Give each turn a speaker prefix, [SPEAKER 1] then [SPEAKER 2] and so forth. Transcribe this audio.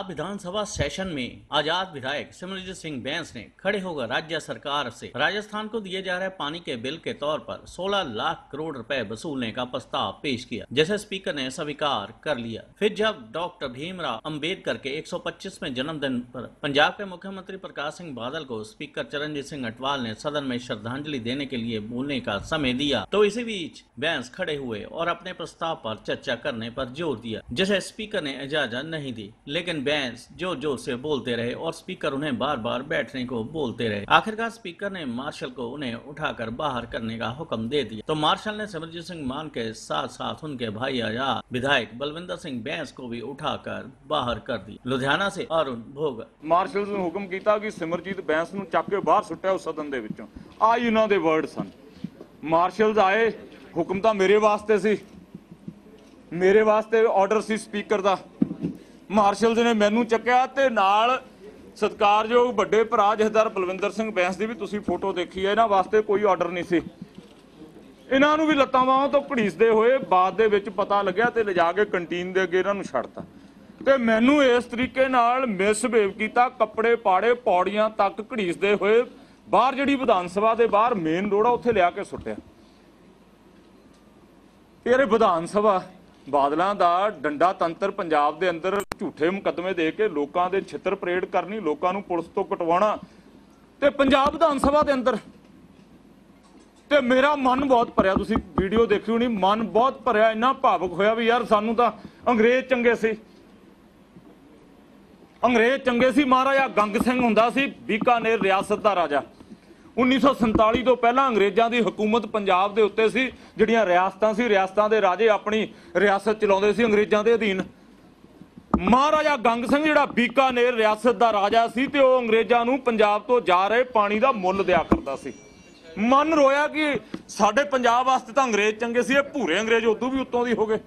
[SPEAKER 1] पंजाब विधानसभा session में आज़ाद विधायक सिमरजीत सिंह बैंस ने खड़े होकर राज्य सरकार से राजस्थान को दिए जा रहे पानी के बिल के तौर पर 16 लाख करोड़ रुपए वसूलने का प्रस्ताव पेश किया, जिसे स्पीकर ने स्वीकार कर लिया। फिर जब डॉक्टर भीमराव अंबेडकर के 125वें जन्मदिन पर पंजाब के मुख्यमंत्री प्रकाश सिंह बादल को स्पीकर चरणजीत सिंह अटवाल ने सदन में श्रद्धांजलि देने के लिए बोलने का समय दिया तो इसी बीच बैंस खड़े हुए और अपने प्रस्ताव पर चर्चा करने पर ज़ोर दिया, जिसे स्पीकर ने इजाज़त नहीं दी। लेकिन बैंस जोर जोर से बोलते रहे और स्पीकर उन्हें बार बार बैठने को बोलते रहे आखिरकार स्पीकर ने मार्शल को उन्हें उठाकर बाहर करने का हुक्म दे दिया तो मार्शल ने सिमरजीत सिंह मान के साथ साथ उनके भाई आजाद विधायक बलविंदर सिंह बैंस को भी उठाकर बाहर कर दिया लुधियाना से अरुण भोग
[SPEAKER 2] ਮਾਰਸ਼ਲਸ ਨੂੰ ਹੁਕਮ ਕੀਤਾ ਕਿ ਸਿਮਰਜੀਤ ਬੈਂਸ ਨੂੰ ਚੱਕ ਕੇ ਬਾਹਰ ਸੁੱਟਿਆ ਉਸ ਸਦਨ ਦੇ ਵਿੱਚੋਂ ਆ ਹੀ ਉਹਨਾਂ ਦੇ ਵਰਡ ਸਨ ਮਾਰਸ਼ਲਸ ਆਏ ਹੁਕਮ ਤਾਂ ਮੇਰੇ ਵਾਸਤੇ ਸੀ ਮੇਰੇ ਵਾਸਤੇ ਆਰਡਰ ਸੀ ਸਪੀਕਰ ਦਾ ਮਾਰਸ਼ਲਸ ਨੇ ਮੈਨੂੰ ਚੱਕਿਆ ਤੇ ਨਾਲ ਸਤਿਕਾਰਯੋਗ ਵੱਡੇ ਭਰਾ ਜਥੇਦਾਰ ਬਲਵਿੰਦਰ ਸਿੰਘ ਬੈਂਸ ਦੀ ਵੀ ਤੁਸੀਂ ਫੋਟੋ ਦੇਖੀ ਹੈ। ਇਹਨਾਂ ਵਾਸਤੇ ਕੋਈ ਆਰਡਰ ਨਹੀਂ ਸੀ। ਇਹਨਾਂ ਨੂੰ ਵੀ ਲੱਤਾਂ ਬਾਹਾਂ ਤੋਂ ਘੜੀਸਦੇ ਹੋਏ ਬਾਅਦ ਦੇ ਵਿੱਚ ਪਤਾ ਲੱਗਿਆ ਤੇ ਲਿਜਾ ਕੇ ਕੰਟੀਨ ਦੇ ਅੱਗੇ ਇਹਨਾਂ ਨੂੰ ਛੱਡਤਾ। ਤੇ ਮੈਨੂੰ ਇਸ ਤਰੀਕੇ ਨਾਲ ਮਿਸਬਿਹੇਵ ਕੀਤਾ। ਕੱਪੜੇ ਪਾੜੇ, ਪੌੜੀਆਂ ਤੱਕ ਘੜੀਸਦੇ ਹੋਏ ਬਾਹਰ ਜਿਹੜੀ ਵਿਧਾਨ ਸਭਾ ਦੇ ਬਾਹਰ ਮੇਨ ਰੋਡ ਆ, ਉੱਥੇ ਲਿਆ ਕੇ ਸੁੱਟਿਆ। ਤੇਰੇ ਵਿਧਾਨ ਸਭਾ ਬਾਦਲਾਂ ਦਾ ਡੰਡਾ ਤੰਤਰ ਪੰਜਾਬ ਦੇ ਅੰਦਰ ਝੂਠੇ ਮੁਕੱਦਮੇ ਦੇ ਕੇ ਲੋਕਾਂ ਦੇ ਛਿੱਤਰ ਪਰੇਡ ਕਰਨੀ, ਲੋਕਾਂ ਨੂੰ ਪੁਲਿਸ ਤੋਂ ਕਟਵਾਉਣਾ ਤੇ ਪੰਜਾਬ ਵਿਧਾਨ ਸਭਾ ਦੇ ਅੰਦਰ। ਤੇ ਮੇਰਾ ਮਨ ਬਹੁਤ ਭਰਿਆ, ਤੁਸੀਂ ਵੀਡੀਓ ਦੇਖੀ ਹੋਣੀ, ਮਨ ਬਹੁਤ ਭਰਿਆ, ਇੰਨਾ ਭਾਵੁਕ ਹੋਇਆ ਵੀ ਯਾਰ ਸਾਨੂੰ ਤਾਂ ਅੰਗਰੇਜ਼ ਚੰਗੇ ਸੀ। ਅੰਗਰੇਜ਼ ਚੰਗੇ ਸੀ ਮਹਾਰਾਜਾ, ਗੰਗ ਸਿੰਘ ਹੁੰਦਾ ਸੀ, ਬੀਕਾਨੇਰ ਰਿਆਸਤ ਦਾ ਰਾਜਾ। 1947 ਤੋਂ ਪਹਿਲਾਂ ਅੰਗਰੇਜ਼ਾਂ ਦੀ ਹਕੂਮਤ ਪੰਜਾਬ ਦੇ ਉੱਤੇ ਸੀ, ਜਿਹੜੀਆਂ ਰਿਆਸਤਾਂ ਸੀ, ਰਿਆਸਤਾਂ ਦੇ ਰਾਜੇ ਆਪਣੀ ਰਿਆਸਤ ਚਲਾਉਂਦੇ ਸੀ ਅੰਗਰੇਜ਼ਾਂ ਦੇ ਅਧੀਨ। ਮਹਾਰਾਜਾ ਗੰਗ ਸਿੰਘ ਜਿਹੜਾ ਬੀਕਾਨੇਰ ਰਿਆਸਤ ਦਾ ਰਾਜਾ ਸੀ ਤੇ ਉਹ ਅੰਗਰੇਜ਼ਾਂ ਨੂੰ ਪੰਜਾਬ ਤੋਂ ਜਾ ਰਹੇ ਪਾਣੀ ਦਾ ਮੁੱਲ ਦਿਆ ਕਰਦਾ ਸੀ। ਮਨ ਰੋਇਆ ਕਿ ਸਾਡੇ ਪੰਜਾਬ ਵਾਸਤੇ ਤਾਂ ਅੰਗਰੇਜ਼ ਚੰਗੇ ਸੀ, ਇਹ ਭੂਰੇ ਅੰਗਰੇਜ਼ ਉਦੋਂ ਵੀ ਉੱਤੋਂ ਦੀ ਹੋ ਗਏ।